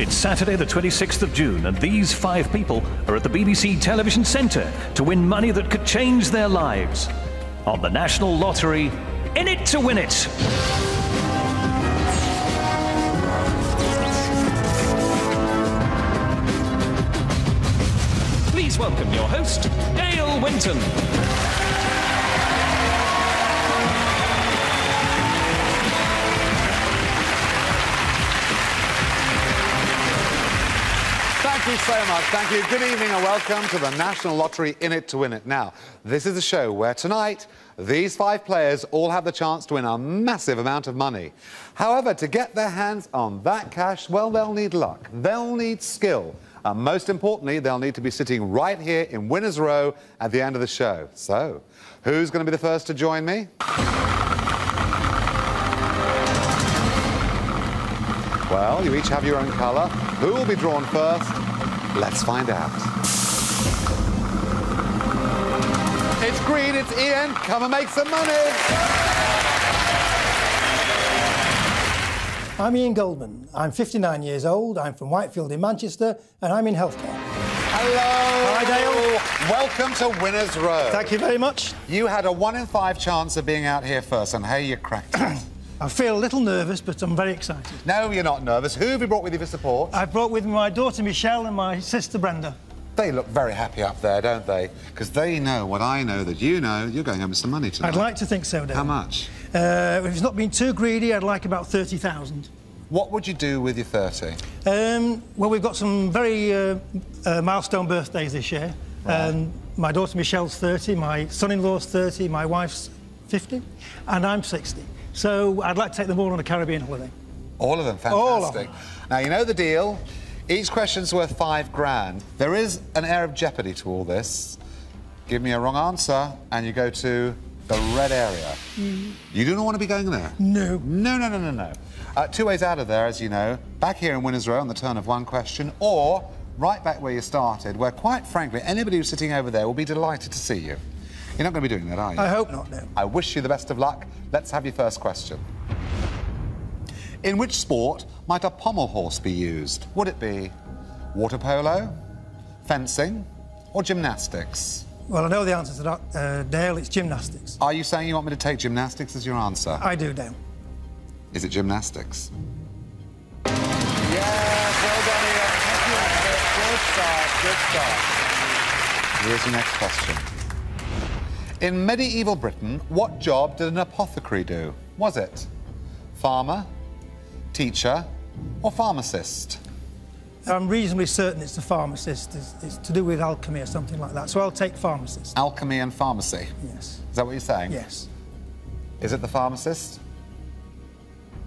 It's Saturday, the 26th of June, and these five people are at the BBC Television Centre to win money that could change their lives. On the National Lottery, in it to win it. Please welcome your host, Dale Winton. You so much. Thank you. Good evening and welcome to the National Lottery In It to Win It. Now, this is a show where tonight these five players all have the chance to win a massive amount of money. However, to get their hands on that cash, well, they'll need luck, they'll need skill, and most importantly, they'll need to be sitting right here in Winner's Row at the end of the show. So, who's going to be the first to join me? Well, you each have your own colour. Who will be drawn first? Let's find out. It's green, it's Ian. Come and make some money. I'm Ian Goldman. I'm 59 years old. I'm from Whitefield in Manchester, and I'm in healthcare. Hello. Hi, Dale. Welcome to Winner's Row. Thank you very much. You had a one in five chance of being out here first, and hey, you cracked it. I feel a little nervous, but I'm very excited. no, you're not nervous. Who have you brought with you for support? I've brought with me my daughter Michelle and my sister Brenda. They look very happy up there, don't they? Because they know what I know that you know. You're going home with some money tonight. I'd like to think so, Dale. How much? Uh, if it's not been too greedy, I'd like about 30,000. What would you do with your 30? Um, well, we've got some very uh, uh, milestone birthdays this year. Um, my daughter Michelle's 30, my son-in-law's 30, my wife's 50, and I'm 60. So I'd like to take them all on a Caribbean holiday. All of them, fantastic. All of them. Now, you know the deal. Each question's worth five grand. There is an air of jeopardy to all this. Give me a wrong answer, and you go to the red area. You do not want to be going there? No. No, no, no, no, no. Uh, two ways out of there, as you know. Back here in Winner's Row on the turn of one question, or right back where you started, where, quite frankly, anybody who's sitting over there will be delighted to see you. You're not going to be doing that, are you? I hope not, no. I wish you the best of luck. Let's have your first question. In which sport might a pommel horse be used? Would it be water polo, fencing, or gymnastics? Well, I know the answer to that, uh, Dale. It's gymnastics. Are you saying you want me to take gymnastics as your answer? I do, Dale. Is it gymnastics? Yes, well done, Ian. Good start, good start. Here's your next question. In medieval Britain, what job did an apothecary do? Was it farmer, teacher, or pharmacist? I'm reasonably certain it's the pharmacist. It's, it's to do with alchemy or something like that. So I'll take pharmacist. Alchemy and pharmacy. Yes. Is that what you're saying? Yes. Is it the pharmacist?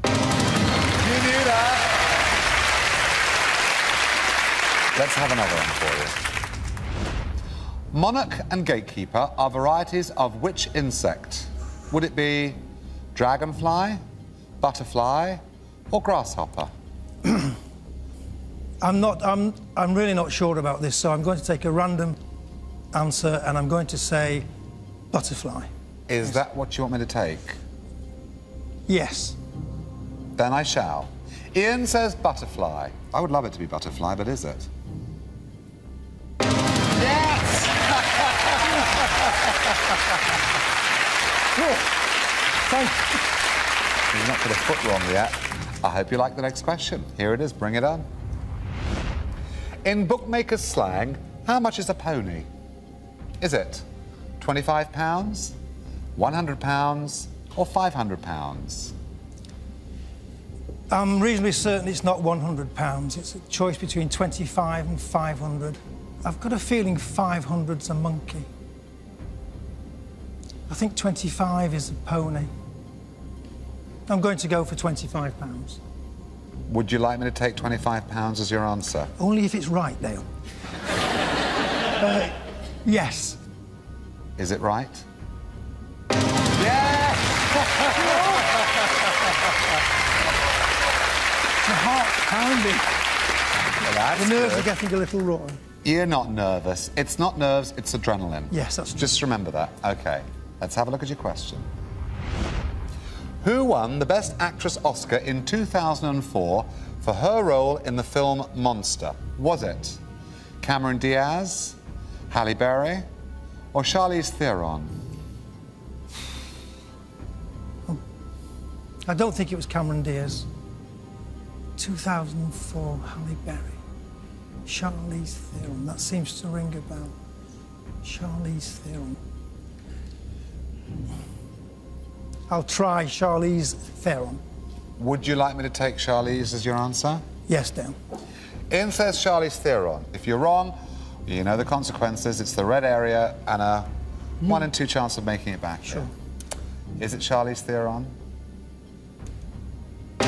You knew that. Let's have another one for you. Monarch and gatekeeper are varieties of which insect? Would it be dragonfly, butterfly, or grasshopper? I'm not. I'm. I'm really not sure about this. So I'm going to take a random answer, and I'm going to say butterfly. Is that what you want me to take? Yes. Then I shall. Ian says butterfly. I would love it to be butterfly, but is it? Thank you. You've not put a foot wrong yet. I hope you like the next question. Here it is, bring it on. In bookmakers' slang, how much is a pony? Is it £25, £100, or £500? I'm reasonably certain it's not 100 pounds. It's a choice between 25 and 500. I've got a feeling 500's a monkey. I think 25 is a pony. I'm going to go for 25 pounds. Would you like me to take £25 as your answer? Only if it's right, Dale. uh, yes. Is it right? Yes! The heart pounding. Well, The nerves good. are getting a little raw. You're not nervous. It's not nerves, it's adrenaline. Yes, that's true. Just remember that. OK. Let's have a look at your question. Who won the Best Actress Oscar in 2004 for her role in the film Monster? Was it Cameron Diaz, Halle Berry, or Charlize Theron? I don't think it was Cameron Diaz. 2004, Halle Berry. Charlize Theron. That seems to ring a bell. Charlize Theron. I'll try Charlize Theron. Would you like me to take Charlize as your answer? Yes, Dan. Ian says Charlize Theron. If you're wrong, you know the consequences. It's the red area and a one in two chance of making it back. Sure. Is it Charlize Theron? Oh.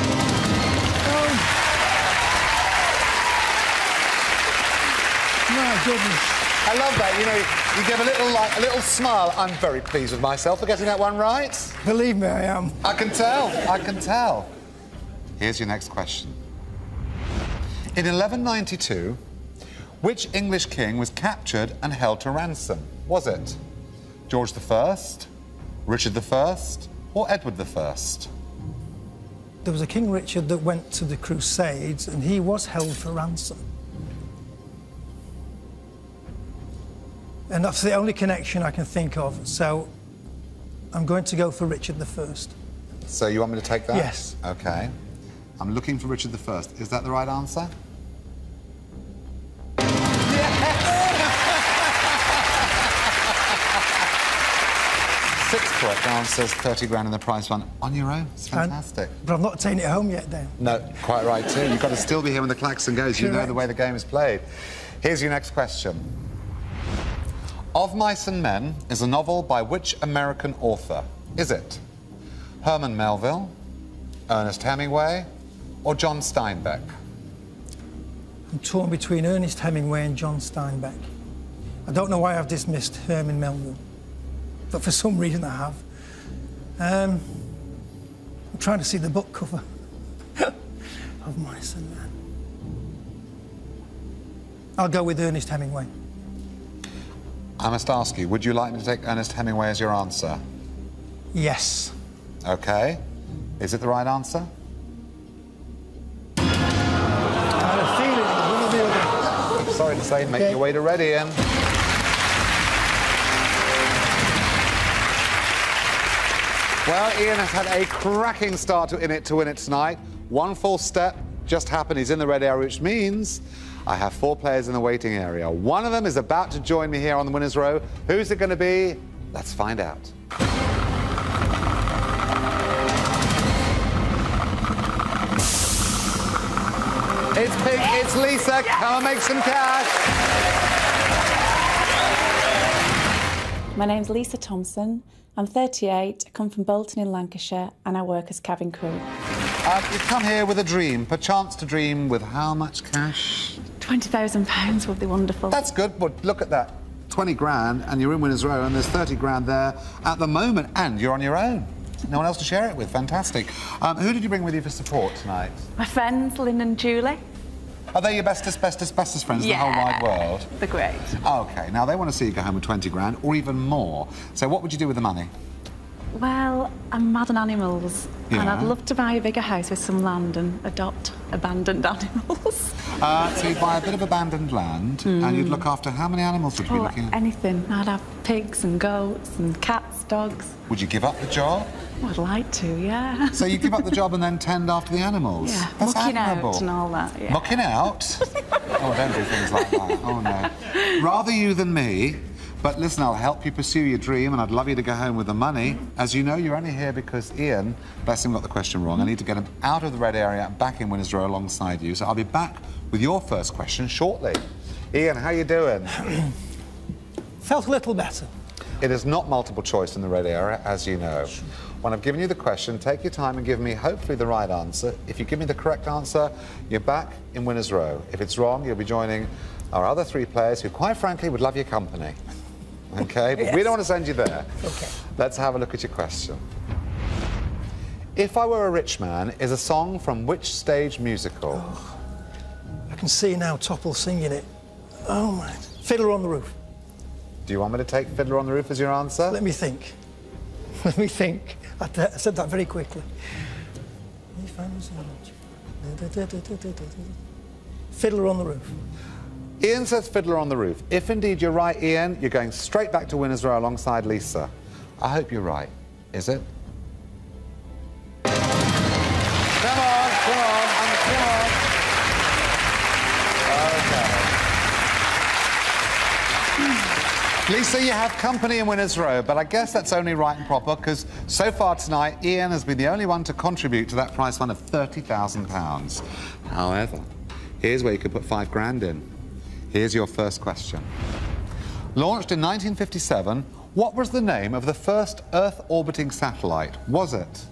My goodness. I love that. You know, you give a little like a little smile. I'm very pleased with myself for getting that one right. Believe me, I am. I can tell. I can tell. Here's your next question. In 1192, which English king was captured and held to ransom? Was it George I, Richard I, or Edward I? There was a King Richard that went to the Crusades and he was held for ransom. And that's the only connection I can think of. So I'm going to go for Richard I. So you want me to take that? Yes. Okay. I'm looking for Richard I. Is that the right answer? Six correct answers, 30 grand in the prize fund on your own. It's And- fantastic. but I'm not taking it home yet, Dan. No, quite right too. You've got to still be here when the klaxon goes. You know the way the game is played. Here's your next question. Of Mice and Men is a novel by which American author? Is it Herman Melville, Ernest Hemingway, or John Steinbeck? I'm torn between Ernest Hemingway and John Steinbeck. I don't know why I've dismissed Herman Melville, but for some reason I have. Um, I'm trying to see the book cover of Mice and Men. I'll go with Ernest Hemingway. I must ask you, would you like me to take Ernest Hemingway as your answer? Yes. Okay. Is it the right answer? I had a feeling it was one or the other. Sorry to say, make Okay. your way to ready, Ian. Well, Ian has had a cracking start to In It to Win It tonight. One false step just happened. He's in the red area, which means I have four players in the waiting area. One of them is about to join me here on the winner's row. Who's it going to be? Let's find out. It's Pink, it's Lisa. Come and make some cash. My name's Lisa Thompson. I'm 38, I come from Bolton in Lancashire, and I work as cabin crew. Uh, you've come here with a dream, perchance to dream with how much cash? £20,000 would be wonderful. That's good, but look at that. 20 grand, and you're in winner's row, and there's 30 grand there at the moment, and you're on your own. No one else to share it with. Fantastic. Um, who did you bring with you for support tonight? My friends, Lynn and Julie, Are they your bestest, bestest, bestest friends in the whole wide world? they're great. Okay, now they want to see you go home with 20 grand, or even more. So what would you do with the money? Well, I'm mad on animals, and I'd love to buy a bigger house with some land and adopt abandoned animals. Uh, so you'd buy a bit of abandoned land, and you'd look after how many animals would you be looking at? anything. I'd have pigs and goats and cats, dogs. Would you give up the job? I'd like to, yeah. So you give up the job and then tend after the animals? Yeah, That's mucking admirable. out and all that. Yeah. Mucking out? oh, don't do things like that. Oh, no. Rather you than me. But listen, I'll help you pursue your dream, and I'd love you to go home with the money. As you know, you're only here because Ian, bless him, got the question wrong. I need to get him out of the red area and back in winner's row alongside you. So I'll be back with your first question shortly. Ian, how you doing? Felt a little better. It is not multiple choice in the red area, as you know. When I've given you the question, take your time and give me hopefully the right answer. If you give me the correct answer, you're back in winner's row. If it's wrong, you'll be joining our other three players who, quite frankly, would love your company. Okay? But we don't want to send you there. Okay. Let's have a look at your question. If I Were a Rich Man is a song from which stage musical? Oh, I can see now Topol singing it. Oh, my. Fiddler on the Roof. Do you want me to take Fiddler on the Roof as your answer? Let me think. Let me think. I, I said that very quickly. If I was a rich- Fiddler on the Roof. Ian says Fiddler on the Roof. If indeed you're right, Ian, you're going straight back to winner's row alongside Lisa. I hope you're right. Is it? Come on, come on, and come on. Okay. Lisa, you have company in winner's row, but I guess that's only right and proper because so far tonight, Ian has been the only one to contribute to that prize fund of £30,000. However, here's where you could put five grand in. Here's your first question. Launched in 1957, what was the name of the first Earth orbiting satellite? Was it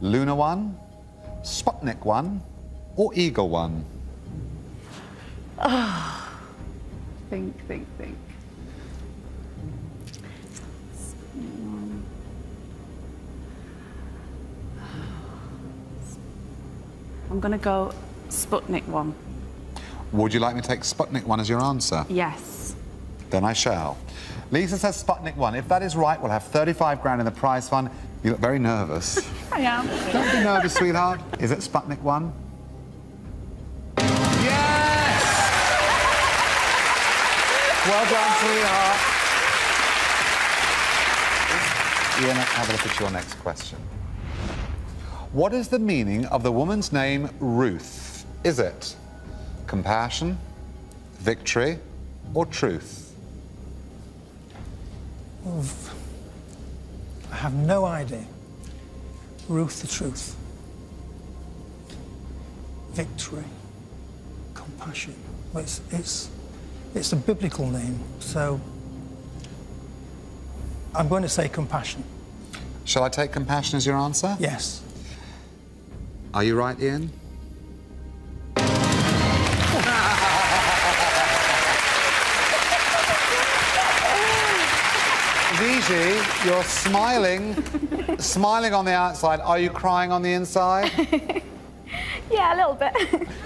Luna 1, Sputnik 1, or Eagle 1? Think, think, think. I'm going to go Sputnik 1. Would you like me to take Sputnik 1 as your answer? Yes. Then I shall. Lisa says Sputnik 1. If that is right, we'll have 35 grand in the prize fund. You look very nervous. I am. Don't be nervous, sweetheart. Is it Sputnik 1? Yes! Well done, sweetheart. Ian, have a look at your next question. What is the meaning of the woman's name Ruth? Is it compassion, victory, or truth? I have no idea. Ruth the Truth. Victory. Compassion. Well, it's, it's, it's a biblical name, so I'm going to say compassion. Shall I take compassion as your answer? Yes. Are you right, Ian? Viji, you're smiling, smiling on the outside. Are you crying on the inside? Yeah, a little bit.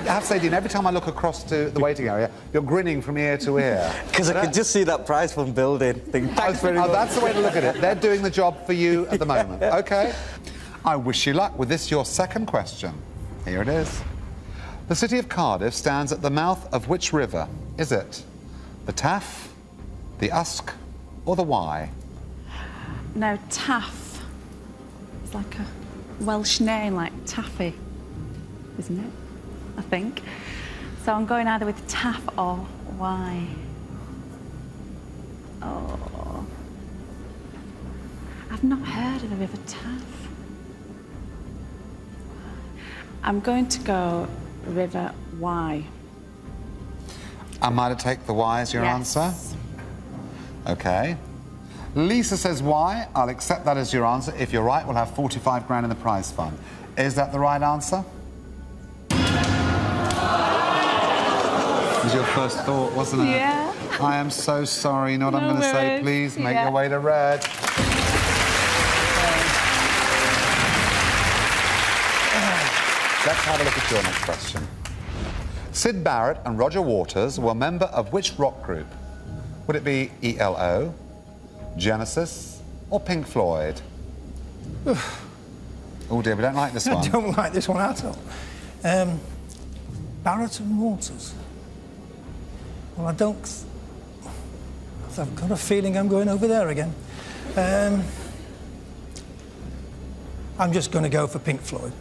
I have to say, Dean, every time I look across to the waiting area, you're grinning from ear to ear. Because I could just see that prize from building. Think, thanks very oh, much. Oh, that's the way to look at it. They're doing the job for you at the moment. Okay? I wish you luck with this, your second question. Here it is. The city of Cardiff stands at the mouth of which river? Is it the Taff, the Usk, or the Wye? No, Taff. It's like a Welsh name, like Taffy, isn't it? I think. So I'm going either with Taff or Wye. Oh. I've not heard of the River Taff. I'm going to go River Wye. Am I to take the Wye as your Yes. answer? Okay. Lisa says Wye? I'll accept that as your answer. If you're right, we'll have 45 grand in the prize fund. Is that the right answer? was your first thought, wasn't it? Yeah. I am so sorry. You know what I'm going to say? Please make Yeah. your way to red. Let's have a look at your next question. Syd Barrett and Roger Waters were a member of which rock group? Would it be ELO, Genesis, or Pink Floyd? oh dear, we don't like this one. I don't like this one at all. Um, Barrett and Waters. Well, I don't. I've got a feeling I'm going over there again. Um, I'm just going to go for Pink Floyd.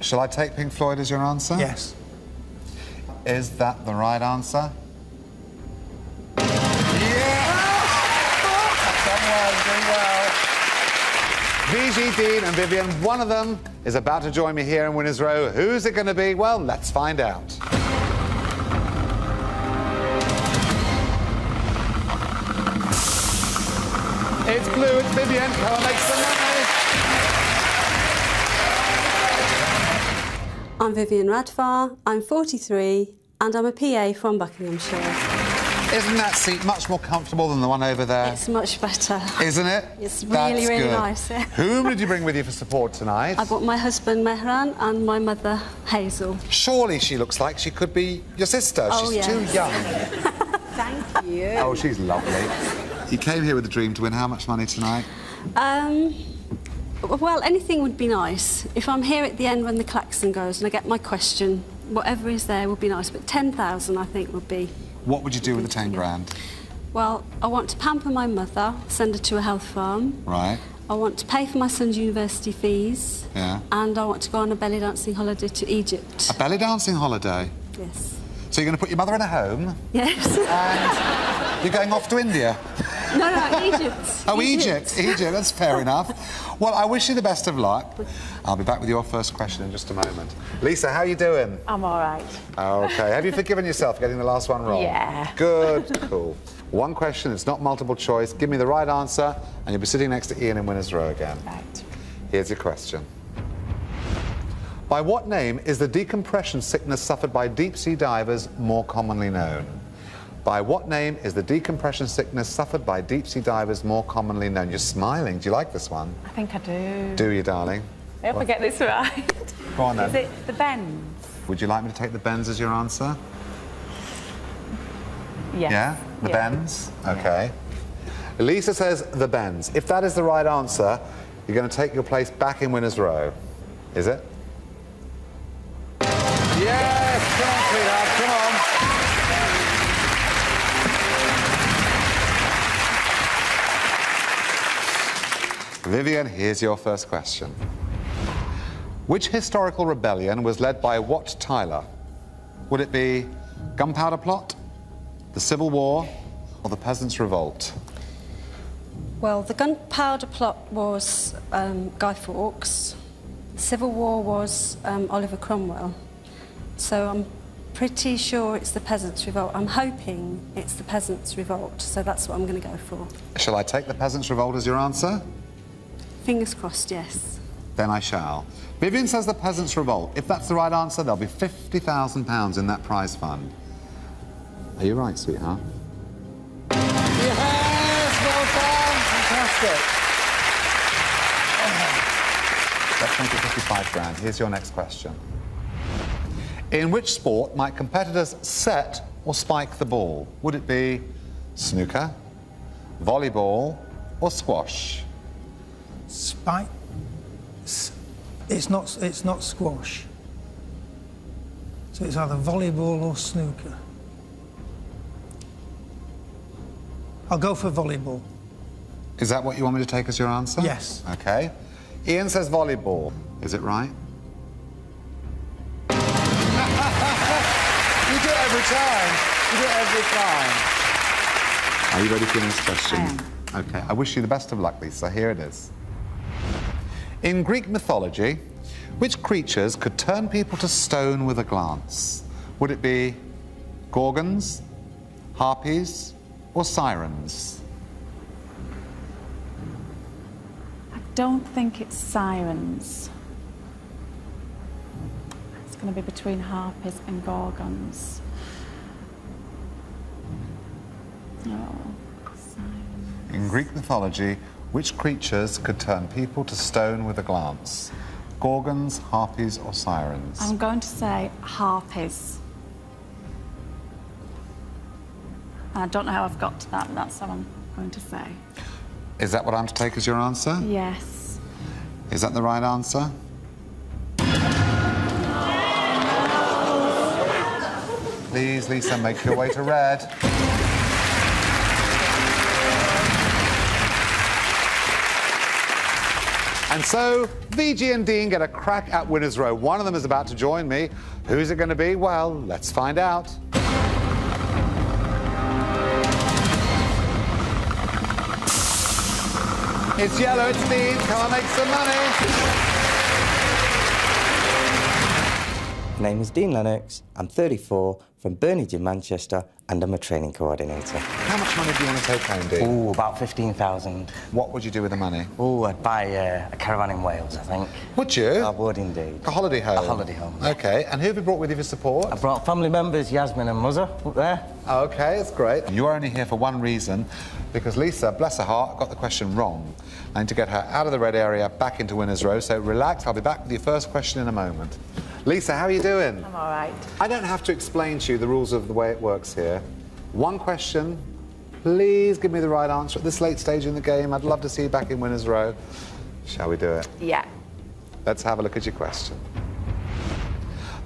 Shall I take Pink Floyd as your answer? Yes. Is that the right answer? Doing Dean and Vivian, one of them is about to join me here in Winners Row. Who's it going to be? Well, let's find out. It's blue, it's Vivian. Come on, make some money. I'm Vivian Radfar, I'm 43, and I'm a PA from Buckinghamshire. Isn't that seat much more comfortable than the one over there? It's much better. Isn't it? It's really, That's really good. nice, yeah. Whom did you bring with you for support tonight? I brought my husband Mehran and my mother Hazel. Surely she looks like she could be your sister. Oh, She's yes. too young. Thank you. Oh, she's lovely. You came here with a dream to win how much money tonight? Um, Well, anything would be nice. If I'm here at the end when the klaxon goes and I get my question, whatever is there would be nice. But 10,000 I think would be... What would you do with the 10 grand? Well, I want to pamper my mother, send her to a health farm. Right. I want to pay for my son's university fees. Yeah. And I want to go on a belly dancing holiday to Egypt. A belly dancing holiday. Yes. So you're going to put your mother in a home Yes. and you're going off to India. no, no, Egypt. Oh, Egypt. Egypt, that's fair enough. Well, I wish you the best of luck. I'll be back with your first question in just a moment. Lisa, how are you doing? I'm all right. Okay. Have you forgiven yourself for getting the last one wrong? Yeah. Good. Cool. One question, it's not multiple choice. Give me the right answer, and you'll be sitting next to Ian in winner's row again. Right. Here's your question. By what name is the decompression sickness suffered by deep sea divers more commonly known? By what name is the decompression sickness suffered by deep sea divers more commonly known? You're smiling. Do you like this one? I think I do. Do you, darling? I hope I get this right. Go on then. Is it the bends? Would you like me to take the bends as your answer? Yes. Yeah? The bends? Okay. Lisa says the bends. If that is the right answer, you're going to take your place back in winner's row. Is it? Yes! Come on, sweetheart, come on. Vivian, here's your first question. Which historical rebellion was led by Wat Tyler? Would it be Gunpowder Plot, the Civil War, or the Peasants' Revolt? Well, the gunpowder plot was um, Guy Fawkes. The Civil War was um, Oliver Cromwell. So I'm pretty sure it's the Peasants' Revolt. I'm hoping it's the Peasants' Revolt, so that's what I'm going to go for. Shall I take the Peasants' Revolt as your answer? Fingers crossed, yes. Then I shall. Vivian says the Peasants' Revolt. If that's the right answer, there'll be £50,000 in that prize fund. Are you right, sweetheart? Yes, well done. Fantastic. Let's 55 grand. Here's your next question. In which sport might competitors set or spike the ball? Would it be snooker, volleyball, or squash? Spike. It's not. It's not squash. So it's either volleyball or snooker. I'll go for volleyball. Is that what you want me to take as your answer? Yes. Okay. Ian says volleyball. Is it right? you do it every time. You do it every time. Are you ready for your next question? I am. Okay. I wish you the best of luck, Lisa. Here it is. In Greek mythology, which creatures could turn people to stone with a glance? Would it be gorgons, harpies, or sirens? I don't think it's sirens. It's going to be between harpies and gorgons. Oh, sirens. In Greek mythology, which creatures could turn people to stone with a glance? Gorgons, harpies, or sirens? I'm going to say harpies. I don't know how I've got to that, but that's what I'm going to say. Is that what I'm to take as your answer? Yes. Is that the right answer? Please, Lisa, make your way to red. And so, VG and Dean get a crack at winner's row. One of them is about to join me. Who's it going to be? Well, let's find out. It's yellow, it's Dean. Come on, make some money. My name is Dean Lennox. I'm 34 from Burnage in Manchester and I'm a training coordinator. How much money do you want to take home, Dean? Oh, about 15,000. What would you do with the money? Oh, I'd buy uh, a caravan in Wales, I think. Would you? I would indeed. A holiday home? A holiday home. Okay, and who have you brought with you for support? I brought family members, Yasmin and Muzza, up there. Okay, that's great. You're only here for one reason, because Lisa, bless her heart, got the question wrong. I need to get her out of the red area, back into winner's row, so relax. I'll be back with your first question in a moment. Lisa, how are you doing? I'm all right. I don't have to explain to you the rules of the way it works here. One question, please give me the right answer at this late stage in the game. I'd love to see you back in winner's row. Shall we do it? Yeah. Let's have a look at your question.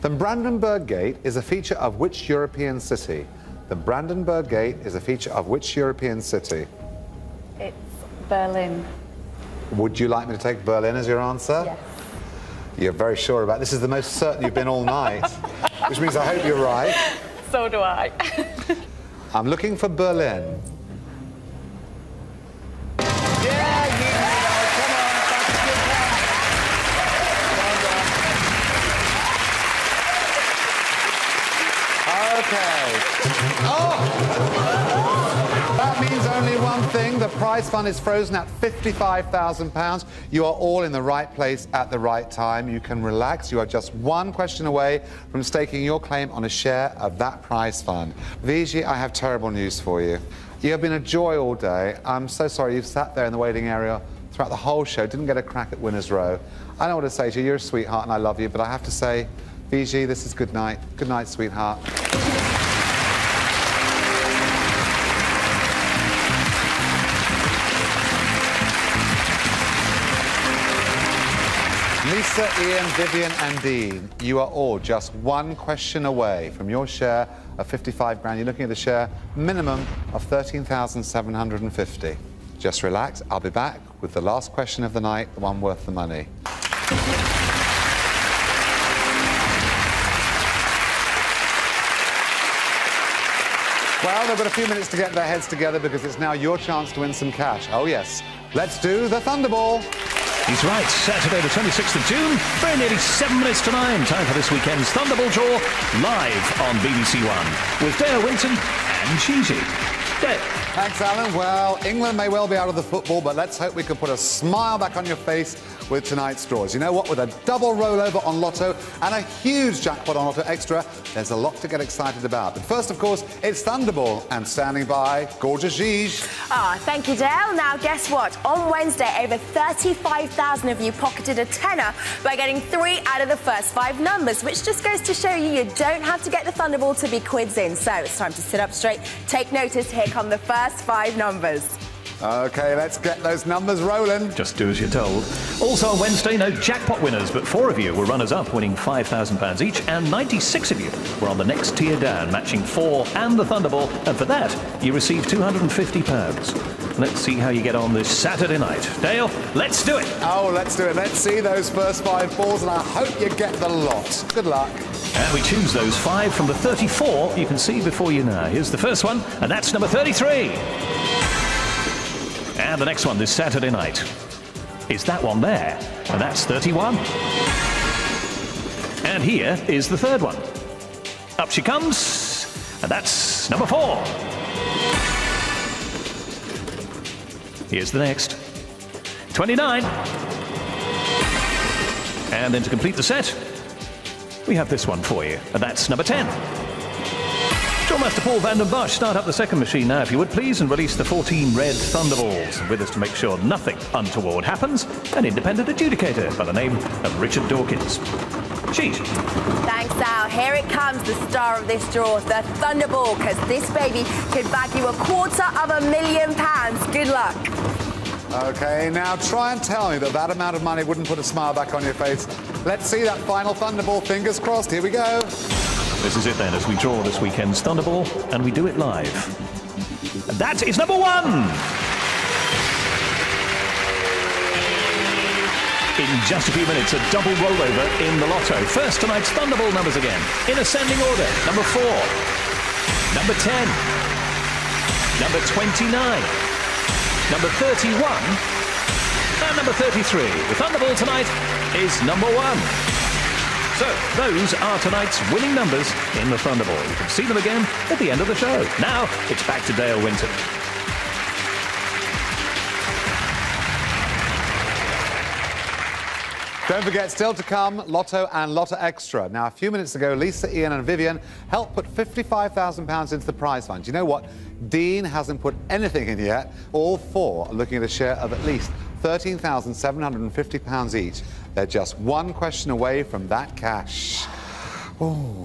The Brandenburg Gate is a feature of which European city? The Brandenburg Gate is a feature of which European city? It's Berlin. Would you like me to take Berlin as your answer? Yes. You're very sure about this. is the most certain you've been all night, which means I hope you're right. So do I. I'm looking for Berlin. Yeah, you prize fund is frozen at £55,000. You are all in the right place at the right time. You can relax. You are just one question away from staking your claim on a share of that prize fund. Viji, I have terrible news for you. You have been a joy all day. I'm so sorry you've sat there in the waiting area throughout the whole show, didn't get a crack at winner's row. I know what to say to you. You're a sweetheart and I love you, but I have to say, Viji, this is good night. Good night, sweetheart. Lisa, Ian, Vivian, and Dean, you are all just one question away from your share of 55 grand. You're looking at a share minimum of 13,750. Just relax. I'll be back with the last question of the night, the one worth the money. Well, they've got a few minutes to get their heads together because it's now your chance to win some cash. Oh, yes. Let's do the Thunderball. He's right. Saturday, the 26th of June, very nearly seven minutes to nine. Time for this weekend's Thunderball draw, live on BBC One with Dale Winton and Gigi. Dale. Thanks, Alan. Well, England may well be out of the football, but let's hope we can put a smile back on your face with tonight's draws. You know what? With a double rollover on Lotto and a huge jackpot on Lotto Extra, there's a lot to get excited about. But first, of course, it's Thunderball, and standing by, gorgeous Gigi. Ah, thank you, Dale. Now, guess what? On Wednesday, over 35,000 of you pocketed a tenner by getting three out of the first five numbers, which just goes to show you you don't have to get the Thunderball to be quids in. So it's time to sit up straight, take notice. Here come the first five numbers. Okay, let's get those numbers rolling. Just do as you're told. Also on Wednesday, no jackpot winners, but four of you were runners-up, winning £5,000 each, and 96 of you were on the next tier down, matching four and the Thunderball, and for that, you received £250. Let's see how you get on this Saturday night. Dale, let's do it. Oh, let's do it. Let's see those first five balls, and I hope you get the lot. Good luck. And we choose those five from the 34 you can see before you now. Here's the first one, and that's number 33. And the next one this Saturday night is that one there, and that's 31. And here is the third one. Up she comes, and that's number four. Here's the next. 29. And then to complete the set, we have this one for you, and that's number 10. Master Paul van den Bosch, start up the second machine now, if you would please, and release the 14 red Thunderballs. With us to make sure nothing untoward happens, an independent adjudicator by the name of Richard Dawkins. Sheet. Thanks, Al. Here it comes, the star of this draw, the Thunderball, because this baby could bag you a quarter of a million pounds. Good luck. Okay, now try and tell me that that amount of money wouldn't put a smile back on your face. Let's see that final Thunderball. Fingers crossed. Here we go. This is it then, as we draw this weekend's Thunderball, and we do it live. And that is number one! In just a few minutes, a double rollover in the lotto. First, tonight's Thunderball numbers again, in ascending order. Number four, number 10, number 29, number 31, and number 33. The Thunderball tonight is number one. So, those are tonight's winning numbers in the Thunderball. You can see them again at the end of the show. Now, it's back to Dale Winton. Don't forget, still to come, Lotto and Lotto Extra. Now, a few minutes ago, Lisa, Ian and Vivian helped put £55,000 into the prize fund. You know what? Dean hasn't put anything in yet. All four are looking at a share of at least £13,750 each. They're just one question away from that cash. Ooh.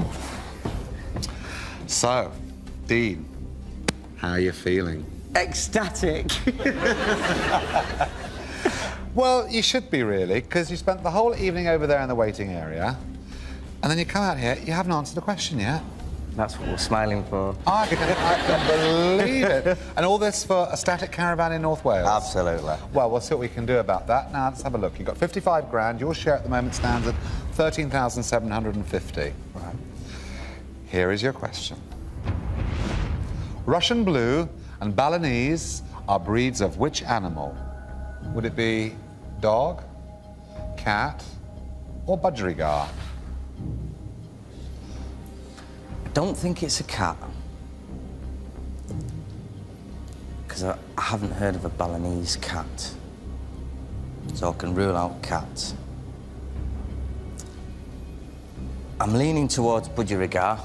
So, Dean, how are you feeling? Ecstatic. Well, you should be really, because you spent the whole evening over there in the waiting area, and then you come out here, you haven't answered a question yet. That's what we're smiling for. I can, I can believe it. And all this for a static caravan in North Wales? Absolutely. Well, we'll see what we can do about that. Now, let's have a look. You've got 55 grand. Your share at the moment stands at 13,750. Right. Here is your question. Russian blue and Balinese are breeds of which animal? Would it be dog, cat, or budgerigar? Don't think it's a cat. Because I, haven't heard of a Balinese cat. So I can rule out cats. I'm leaning towards budgerigar.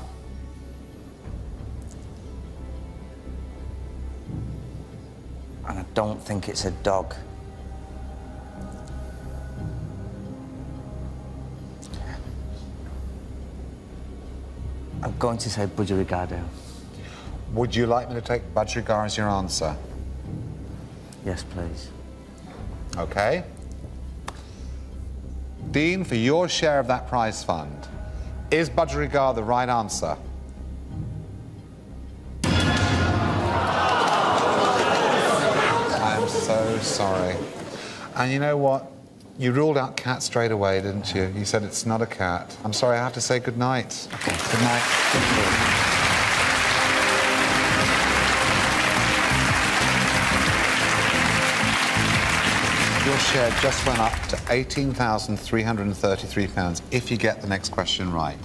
And I don't think it's a dog. I'm going to say budgerigar. Would you like me to take budgerigar as your answer? Yes, please. Okay. Dean, for your share of that prize fund, is budgerigar the right answer? I'm so sorry. And you know what? You ruled out cat straight away, didn't you? You said it's not a cat. I'm sorry, I have to say good night. Okay. Good night. Your share just went up to £18,333 if you get the next question right.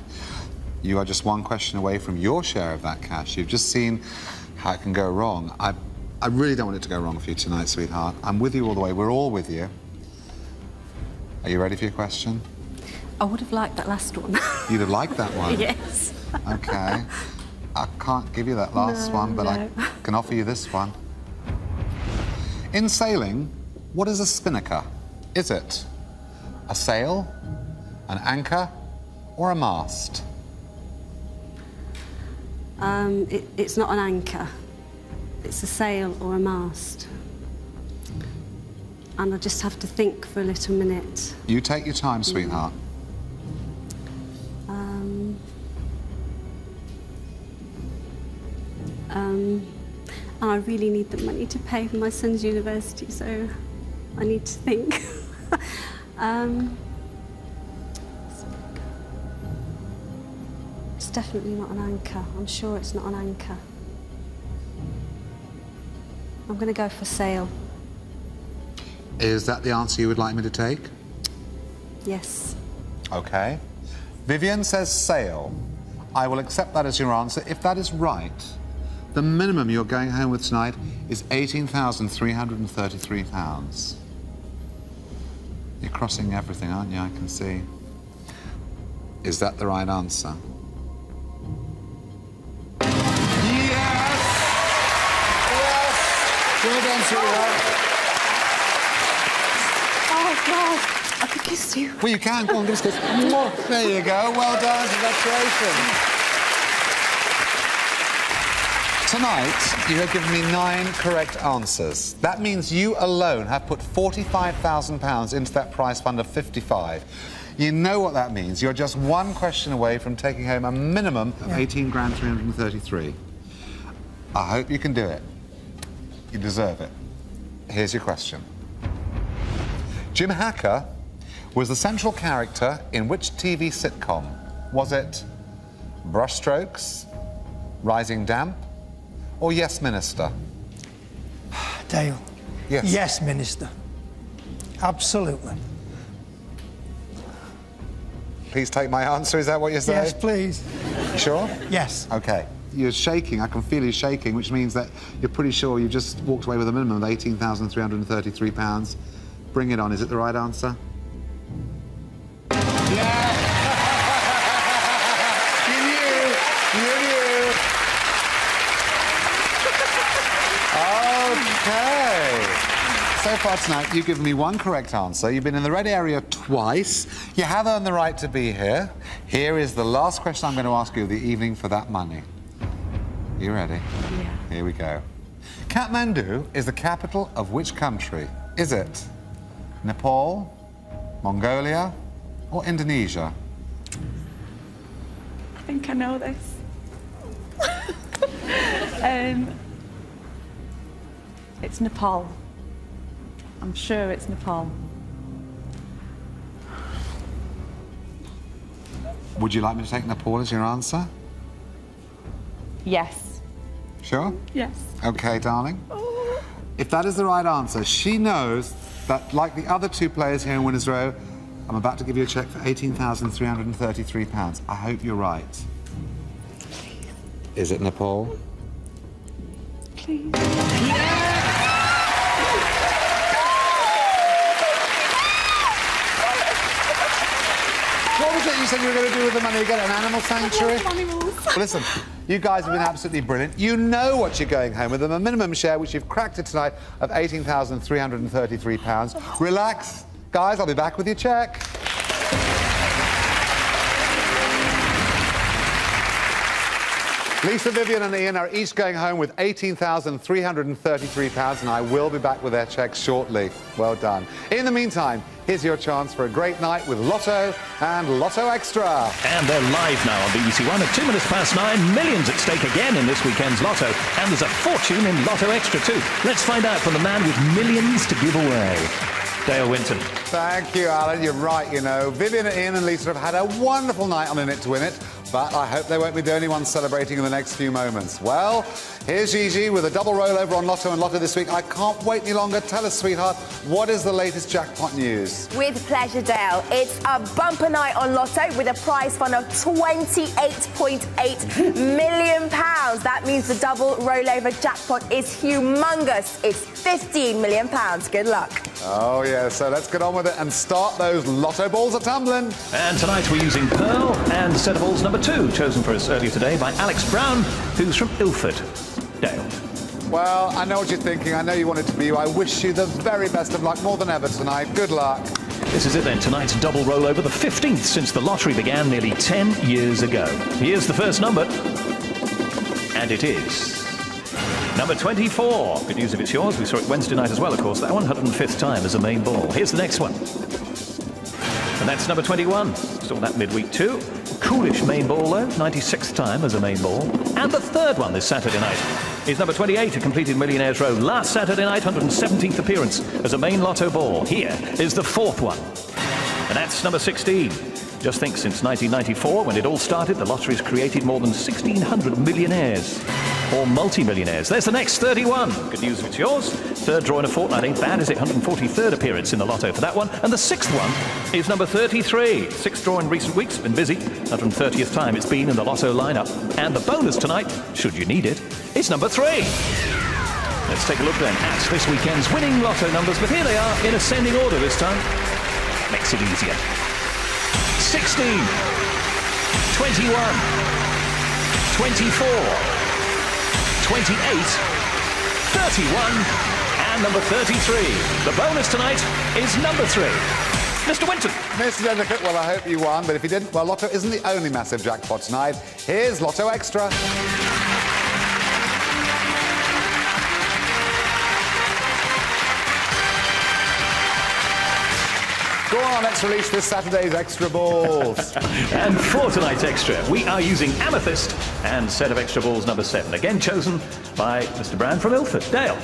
You are just one question away from your share of that cash. You've just seen how it can go wrong. I, I really don't want it to go wrong for you tonight, sweetheart. I'm with you all the way. We're all with you. Are you ready for your question? I would have liked that last one. You'd have liked that one? yes. Okay. I can't give you that last No, one, but I can offer you this one. In sailing, what is a spinnaker? Is it a sail, an anchor, or a mast? Um, it, it's not an anchor. It's a sail or a mast. And I just have to think for a little minute. You take your time, sweetheart. Um, um, and I really need the money to pay for my son's university, so I need to think. um, it's definitely not an anchor. I'm sure it's not an anchor. I'm going to go for sail. Is that the answer you would like me to take? Yes. Okay. Vivian says sail. I will accept that as your answer. If that is right, the minimum you're going home with tonight is £18,333. You're crossing everything, aren't you? I can see. Is that the right answer? Yes! Yes! Well done, sweetheart. Oh, God. I could kiss you. Well, you can. Go on, give us a kiss. There you go. Well done. Congratulations. Tonight, you have given me nine correct answers. That means you alone have put £45,000 into that prize fund of 55. You know what that means. You're just one question away from taking home a minimum of 18 grand 333. I hope you can do it. You deserve it. Here's your question. Jim Hacker was the central character in which TV sitcom? Was it Brushstrokes, Rising Damp, or Yes Minister? Dale. Yes. Yes, Minister. Absolutely. Please take my answer. Is that what you're saying? Yes, please. You sure? Yes. Okay. You're shaking. I can feel you shaking, which means that you're pretty sure you've just walked away with a minimum of £18,333. Bring it on. Is it the right answer? So far tonight, you've given me one correct answer. You've been in the red area twice. You have earned the right to be here. Here is the last question I'm going to ask you of the evening for that money. You ready? Yeah. Here we go. Kathmandu is the capital of which country? Is it Nepal, Mongolia, or Indonesia? I think I know this. um, it's Nepal. I'm sure it's Nepal. Would you like me to take Nepal as your answer? Yes. Sure? Yes. Okay, darling. If that is the right answer, she knows that, like the other two players here in Winners Row, I'm about to give you a cheque for £18,333. I hope you're right. Is it Nepal? Please. What was it you said you were going to do with the money? Get an animal sanctuary? Animals. Well, listen, you guys have been absolutely brilliant. You know what you're going home with. them. A minimum share, which you've cracked it tonight, of £18,333. Relax. Guys, I'll be back with your cheque. Lisa, Vivian and Ian are each going home with £18,333 and I will be back with their cheques shortly. Well done. In the meantime, here's your chance for a great night with Lotto and Lotto Extra. And they're live now on BBC One at two minutes past nine. Millions at stake again in this weekend's Lotto. And there's a fortune in Lotto Extra too. Let's find out from the man with millions to give away. Dale Winton. Thank you, Alan. You're right, you know. Vivian, Ian and Lisa have had a wonderful night on In It to Win It, but I hope they won't be the only ones celebrating in the next few moments. Well, here's Gigi with a double rollover on Lotto and Lotto this week. I can't wait any longer. Tell us, sweetheart, what is the latest jackpot news? With pleasure, Dale. It's a bumper night on Lotto with a prize fund of £28.8 million. That means the double rollover jackpot is humongous. It's £15 million. Good luck. Oh, yeah, so let's get on with it and start those Lotto balls a tumbling. And tonight we're using Pearl and set of balls number two, chosen for us earlier today by Alex Brown, who's from Ilford. Dale. Well, I know what you're thinking. I know you want it to be you. I wish you the very best of luck, more than ever tonight. Good luck. This is it then, tonight's double rollover, the 15th since the lottery began nearly 10 years ago. Here's the first number, and it is number 24. Good news if it's yours. We saw it Wednesday night as well, of course. That 105th time as a main ball. Here's the next one. And that's number 21. Saw that midweek too. Coolish main ball though, 96th time as a main ball. And the third one this Saturday night is number 28, who completed Millionaires Row last Saturday night, 117th appearance as a main lotto ball. Here is the fourth one. And that's number 16. Just think, since 1994, when it all started, the lottery's created more than 1,600 millionaires or multi-millionaires. There's the next 31. Good news if it's yours. Third draw in a fortnight ain't bad, is it? 143rd appearance in the lotto for that one. And the sixth one is number 33. Sixth draw in recent weeks, been busy. 130th time it's been in the lotto lineup. And the bonus tonight, should you need it, is number three. Let's take a look then at this weekend's winning lotto numbers, but here they are in ascending order this time. Makes it easier. 16, 21, 24, 28, 31, and number 33. The bonus tonight is number three. Mr. Winton. Mr. Dedicoat, well, I hope you won, but if you didn't, well, Lotto isn't the only massive jackpot tonight. Here's Lotto Extra. Go on, let's release this Saturday's extra balls. And for tonight's extra, we are using Amethyst and set of extra balls number seven, again chosen by Mr. Brown from Ilford. Dale.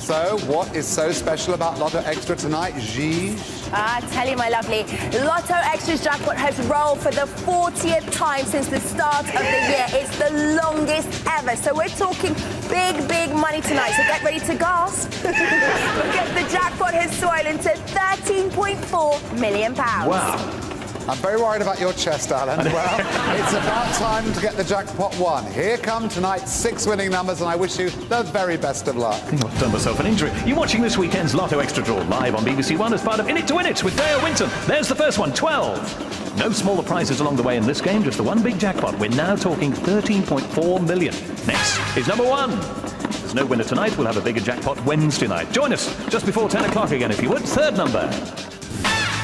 so, what is so special about Lotto Extra tonight, Gigi? I tell you, my lovely, Lotto Extras jackpot has rolled for the 40th time since the start of the year. It's the longest ever. So we're talking big, big money tonight. So get ready to gasp. because the jackpot has swollen to 13.4 million pounds. Wow. I'm very worried about your chest, Alan. Well, it's about time to get the jackpot one. Here come tonight's six winning numbers, and I wish you the very best of luck. I've done myself an injury. You're watching this weekend's Lotto Extra Draw live on BBC One as part of In It to Win It with Dale Winton. There's the first one, 12. No smaller prizes along the way in this game, just the one big jackpot. We're now talking 13.4 million. Next is number one. There's no winner tonight. We'll have a bigger jackpot Wednesday night. Join us just before 10 o'clock again, if you would. Third number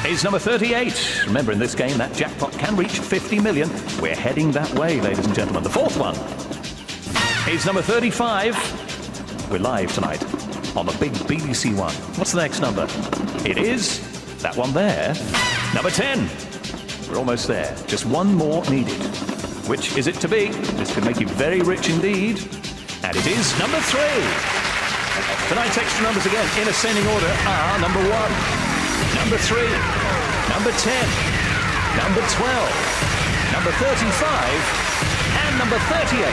is number 38. Remember, in this game, that jackpot can reach 50 million. We're heading that way, ladies and gentlemen. The fourth one is number 35. We're live tonight on the big BBC One. What's the next number? It is That one there. Number 10. We're almost there. Just one more needed. Which is it to be? This could make you very rich indeed. And it is number three. Tonight's extra numbers again in ascending order are number one, number three, number 10, number 12, number 35, and number 38.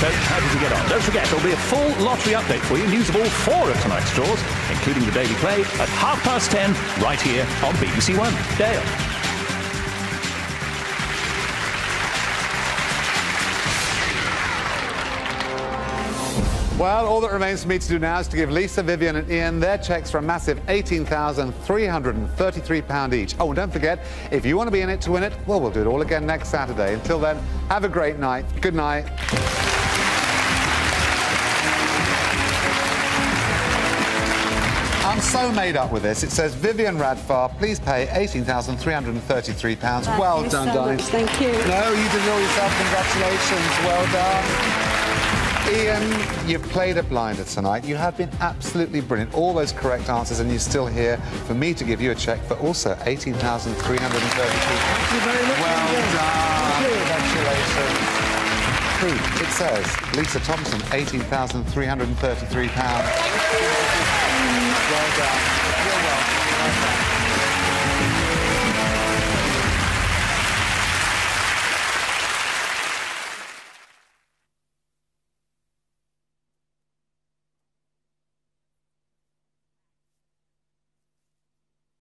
So how did you get on? Don't forget, there'll be a full lottery update for you, news of all four of tonight's draws, including the Daily Play, at half past ten, right here on BBC One. Dale. Well, all that remains for me to do now is to give Lisa, Vivian and Ian their cheques for a massive £18,333 each. Oh, and don't forget, if you want to be in it to win it, well, we'll do it all again next Saturday. Until then, have a great night. Good night. I'm so made up with this. It says Vivian Radfar, please pay £18,333. Well done, so darling. thank you. No, you did it all yourself. Congratulations. Well done. Ian, you've played a blinder tonight. You have been absolutely brilliant. All those correct answers, and you're still here for me to give you a cheque for also £18,333. Thank you very much. Well done. Congratulations. Who? It says Lisa Thompson, £18,333. Well done. You're welcome. Well done.